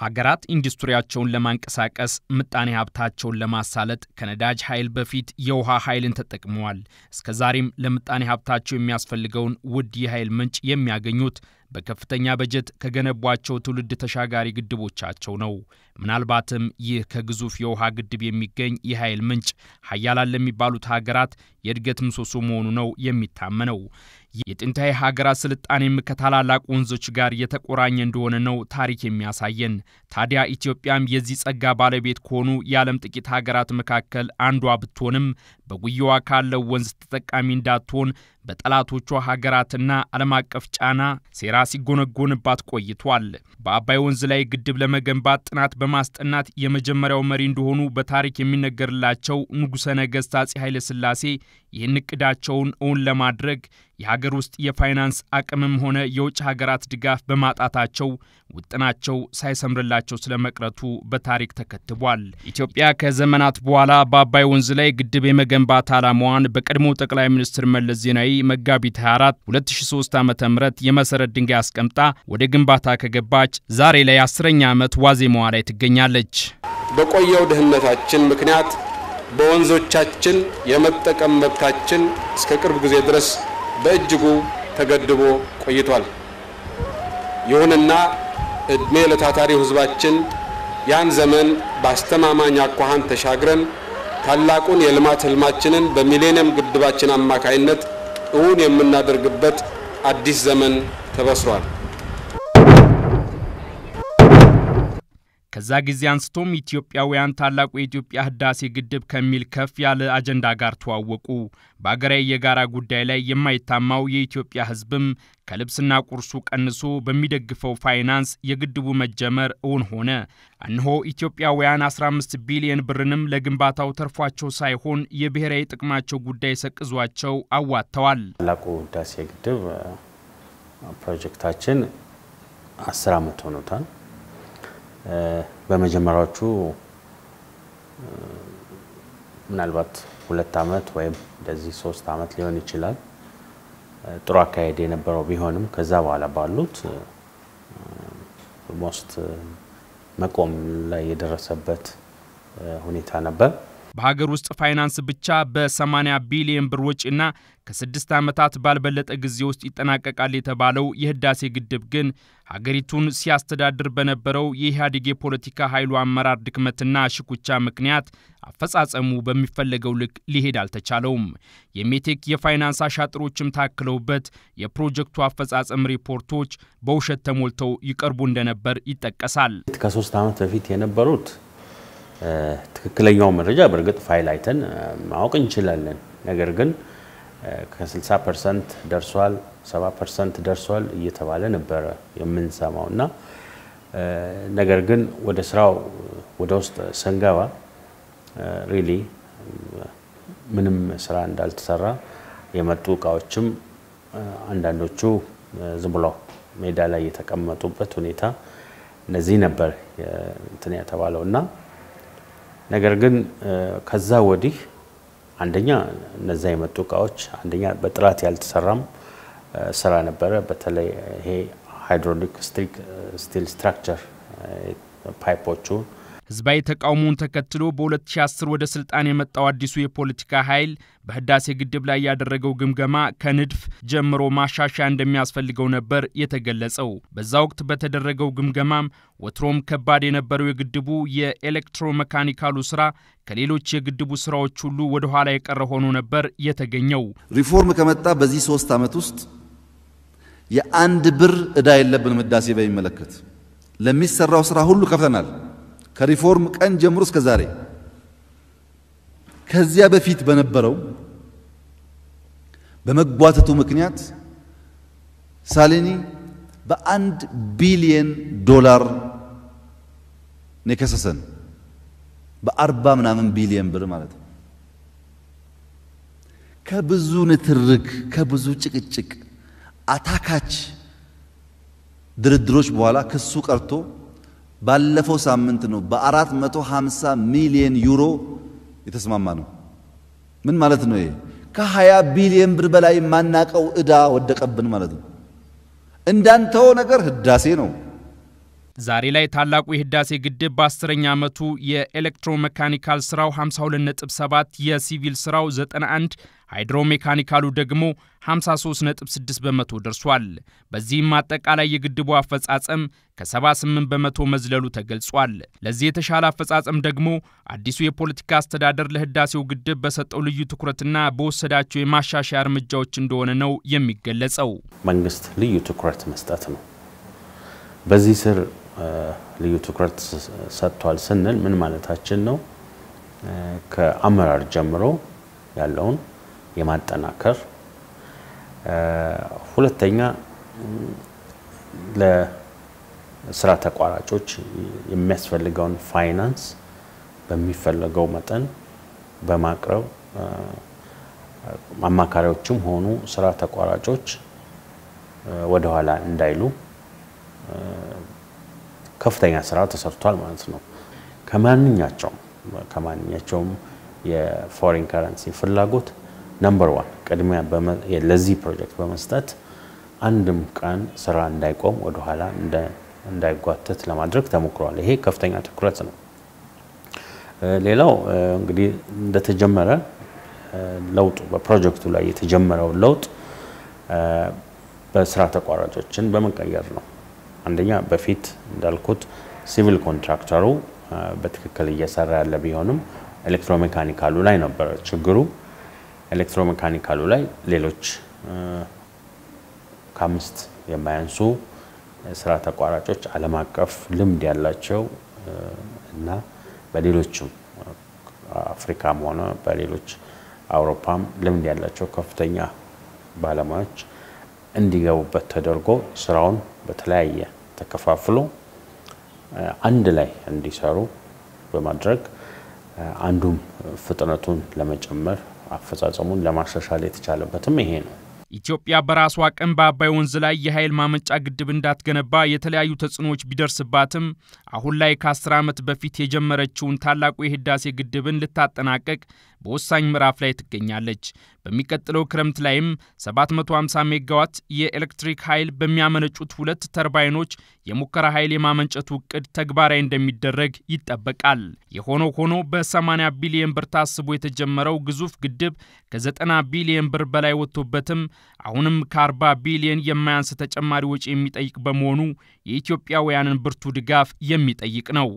ሀገራት ኢንዱስትሪያቸውን ለማንቀሳቀስ ምጣኔ ሀብታቸውን ለማሳለጥ ከነዳጅ ኃይል በፊት የውሃ ኃይልን ተጠቅመዋል። እስከ ዛሬም ለምጣኔ ሀብታቸው የሚያስፈልገውን ውድ የኃይል ምንጭ የሚያገኙት በከፍተኛ በጀት ከገነቧቸው ትውልድ ተሻጋሪ ግድቦቻቸው ነው። ምናልባትም ይህ ከግዙፍ የውሃ ግድብ የሚገኝ የኃይል ምንጭ ሀያላን ለሚባሉት ሀገራት የእድገት ምሰሶ መሆኑ ነው የሚታመነው። የጥንታዊ ሀገራት ስልጣኔም ከታላላቅ ወንዞች ጋር የተቆራኘ እንደሆነ ነው ታሪክ የሚያሳየን። ታዲያ ኢትዮጵያም የዚህ ጸጋ ባለቤት ከሆኑ የዓለም ጥቂት ሀገራት መካከል አንዷ ብትሆንም በጉያዋ ካለው ወንዝ ተጠቃሚ እንዳትሆን በጠላቶቿ ሀገራትና ዓለም አቀፍ ጫና ሴራ ሲጎነጎንባት ቆይቷል። በአባይ ወንዝ ላይ ግድብ ለመገንባት ጥናት በማስጠናት የመጀመሪያው መሪ እንደሆኑ በታሪክ የሚነገርላቸው ንጉሠ ነገሥት አፄ ኃይለ ሥላሴ ይህን እቅዳቸውን እውን ለማድረግ የሀገር ውስጥ የፋይናንስ አቅምም ሆነ የውጭ ሀገራት ድጋፍ በማጣታቸው ውጥናቸው ሳይሰምርላቸው ስለመቅረቱ በታሪክ ተከትቧል። ኢትዮጵያ ከዘመናት በኋላ በአባይ ወንዝ ላይ ግድብ የመገንባት ዓላማዋን በቀድሞ ጠቅላይ ሚኒስትር መለስ ዜናዊ መጋቢት 24 2003 ዓ ም የመሰረት ድንጋይ አስቀምጣ ወደ ግንባታ ከገባች ዛሬ ላይ አስረኛ ዓመት ዋዜማዋ ላይ ትገኛለች። በቆየው ድህነታችን ምክንያት በወንዞቻችን የመጠቀም መብታችን እስከ ቅርብ ጊዜ ድረስ በእጅጉ ተገድቦ ቆይቷል። ይሁንና ዕድሜ ለታታሪው ሕዝባችን ያን ዘመን በአስተማማኝ አኳኋን ተሻግረን ታላቁን የልማት ህልማችንን በሚሌኒየም ግድባችን አማካይነት እውን የምናደርግበት አዲስ ዘመን ተበስሯል። ከዛ ጊዜ አንስቶም ኢትዮጵያውያን ታላቁ የኢትዮጵያ ህዳሴ ግድብ ከሚል ከፍ ያለ አጀንዳ ጋር ተዋወቁ። በአገራዊ የጋራ ጉዳይ ላይ የማይታማው የኢትዮጵያ ህዝብም ከልብስና ቁርሱ ቀንሶ በሚደግፈው ፋይናንስ የግድቡ መጀመር እውን ሆነ። እነሆ ኢትዮጵያውያን 15 ቢሊዮን ብርንም ለግንባታው ተርፏቸው ሳይሆን የብሔራዊ ጥቅማቸው ጉዳይ ሰቅዟቸው አዋጥተዋል። ታላቁ ህዳሴ ግድብ ፕሮጀክታችን 10 ዓመት ሆኖታል። በመጀመሪያዎቹ ምናልባት ሁለት ዓመት ወይም እንደዚህ ሶስት ዓመት ሊሆን ይችላል ጥሩ አካሄድ የነበረው ቢሆንም ከዛ በኋላ ባሉት almost መቆም ላይ የደረሰበት ሁኔታ ነበር። በሀገር ውስጥ ፋይናንስ ብቻ በ80 ቢሊዮን ብር ወጪና ከስድስት ዓመታት ባልበለጠ ጊዜ ውስጥ ይጠናቀቃል የተባለው የህዳሴ ግድብ ግን ሀገሪቱን ሲያስተዳድር በነበረው የኢህአዴግ የፖለቲካ ኃይሉ አመራር ድክመትና ሽኩቻ ምክንያት አፈጻጸሙ በሚፈለገው ልክ ሊሄድ አልተቻለውም። የሜቴክ የፋይናንስ አሻጥሮችም ታክለውበት የፕሮጀክቱ አፈጻጸም ሪፖርቶች በውሸት ተሞልተው ይቀርቡ እንደነበር ይጠቀሳል። ከሶስት ዓመት በፊት የነበሩት ትክክለኛው መረጃ በእርግጥ ፋይል አይተን ማወቅ እንችላለን። ነገር ግን ከ60 percent ደርሷል፣ 70 percent ደርሷል እየተባለ ነበረ የምንሰማው እና ነገር ግን ወደ ስራው ወደ ውስጥ ስንገባ ሪሊ ምንም ስራ እንዳልተሰራ የመጡ እቃዎችም አንዳንዶቹ ዝም ብሎ ሜዳ ላይ የተቀመጡበት ሁኔታ እነዚህ ነበር እንትን የተባለው እና ነገር ግን ከዛ ወዲህ አንደኛ እነዛ የመጡ እቃዎች አንደኛ በጥራት ያልተሰራም ስራ ነበረ። በተለይ ይሄ hydraulic steel structure pipe ኦቹ ህዝባዊ ተቃውሞውን ተከትሎ በ2010 ወደ ስልጣን የመጣው አዲሱ የፖለቲካ ኃይል በህዳሴ ግድብ ላይ ያደረገው ግምገማ ከንድፍ ጀምሮ ማሻሻያ እንደሚያስፈልገው ነበር የተገለጸው። በዛ ወቅት በተደረገው ግምገማም ወትሮም ከባድ የነበረው የግድቡ የኤሌክትሮ መካኒካሉ ስራ ከሌሎች የግድቡ ስራዎች ሁሉ ወደ ኋላ የቀረ ሆኖ ነበር የተገኘው። ሪፎርም ከመጣ በዚህ ሶስት ዓመት ውስጥ የአንድ ብር ዕዳ የለብንም። ህዳሴ በሚመለከት ለሚሰራው ስራ ሁሉ ከፍተናል። ከሪፎርም ቀን ጀምሮ እስከ ዛሬ ከዚያ በፊት በነበረው በመጓተቱ ምክንያት ሳሌኒ በአንድ ቢሊየን ዶላር ነው የከሰሰን። በአርባ ምናምን ቢሊየን ብር ማለት ነው። ከብዙ ንትርክ፣ ከብዙ ጭቅጭቅ፣ አታካች ድርድሮች በኋላ ክሱ ቀርቶ ባለፈው ሳምንት ነው በ450 ሚሊዮን ዩሮ የተስማማ ነው። ምን ማለት ነው? ይሄ ከ20 ቢሊዮን ብር በላይ የማናቀው ዕዳ ወደቀብን ማለት ነው። እንዳንተው ነገር ህዳሴ ነው። ዛሬ ላይ ታላቁ የህዳሴ ግድብ በአስረኛ ዓመቱ የኤሌክትሮሜካኒካል ስራው 52.7፣ የሲቪል ስራው 91፣ ሃይድሮሜካኒካሉ ደግሞ 53.6 በመቶ ደርሷል። በዚህም አጠቃላይ የግድቡ አፈጻጸም ከ78 በመቶ መዝለሉ ተገልጿል። ለዚህ የተሻለ አፈጻጸም ደግሞ አዲሱ የፖለቲካ አስተዳደር ለህዳሴው ግድብ በሰጠው ልዩ ትኩረትና በወሰዳቸው የማሻሻያ እርምጃዎች እንደሆነ ነው የሚገለጸው። መንግስት ልዩ ትኩረት መስጠት ነው። በዚህ ስር ልዩ ትኩረት ሰጥቷል ስንል ምን ማለታችን ነው? ከአመራር ጀምሮ ያለውን የማጠናከር ሁለተኛ ለስራ ተቋራጮች የሚያስፈልገውን ፋይናንስ በሚፈለገው መጠን በማቅረብ አማካሪዎችም ሆኑ ስራ ተቋራጮች ወደኋላ እንዳይሉ ከፍተኛ ስራ ተሰርቷል ማለት ነው። ከማንኛቸውም ከማንኛቸውም የ foreign currency ፍላጎት number one ቅድሚያ ለዚህ ፕሮጀክት በመስጠት አንድም ቀን ስራ እንዳይቆም ወደኋላ እንዳይጓተት ለማድረግ ተሞክሯል። ይሄ ከፍተኛ ትኩረት ነው። ሌላው እንግዲህ እንደተጀመረ ለውጡ በፕሮጀክቱ ላይ የተጀመረው ለውጥ በስራ ተቋራጮችን በመቀየር ነው። አንደኛ በፊት እንዳልኩት civil contractor ኡ በትክክል እየሰራ ያለ ቢሆንም ኤሌክትሮሜካኒካሉ ላይ ነበረ ችግሩ። ኤሌክትሮሜካኒካሉ ላይ ሌሎች ከአምስት የማያንሱ ስራ ተቋራጮች ዓለም አቀፍ ልምድ ያላቸው እና በሌሎችም አፍሪካም ሆነ በሌሎች አውሮፓም ልምድ ያላቸው ከፍተኛ ባለሙያዎች እንዲገቡበት ተደርጎ ስራውን በተለያየ ተከፋፍሎ አንድ ላይ እንዲሰሩ በማድረግ አንዱም ፍጥነቱን ለመጨመር አፈጻጸሙን ለማሻሻል የተቻለበትም ይሄ ነው። ኢትዮጵያ በራሷ አቅም በአባይ ወንዝ ላይ የኃይል ማመንጫ ግድብ እንዳትገነባ የተለያዩ ተጽዕኖዎች ቢደርስባትም አሁን ላይ ከ10 ዓመት በፊት የጀመረችውን ታላቁ የህዳሴ ግድብን ልታጠናቀቅ በወሳኝ ምዕራፍ ላይ ትገኛለች። በሚቀጥለው ክረምት ላይም 750 ሜጋዋት የኤሌክትሪክ ኃይል በሚያመነጩት ሁለት ተርባይኖች የሙከራ ኃይል የማመንጨቱ እቅድ ተግባራዊ እንደሚደረግ ይጠበቃል። የሆነው ሆኖ በ80 ቢሊዮን ብር ታስቦ የተጀመረው ግዙፍ ግድብ ከ90 ቢሊዮን ብር በላይ ወጥቶበትም አሁንም ከ40 ቢሊዮን የማያንስ ተጨማሪ ወጪ የሚጠይቅ በመሆኑ የኢትዮጵያውያንን ብርቱ ድጋፍ የሚጠይቅ ነው።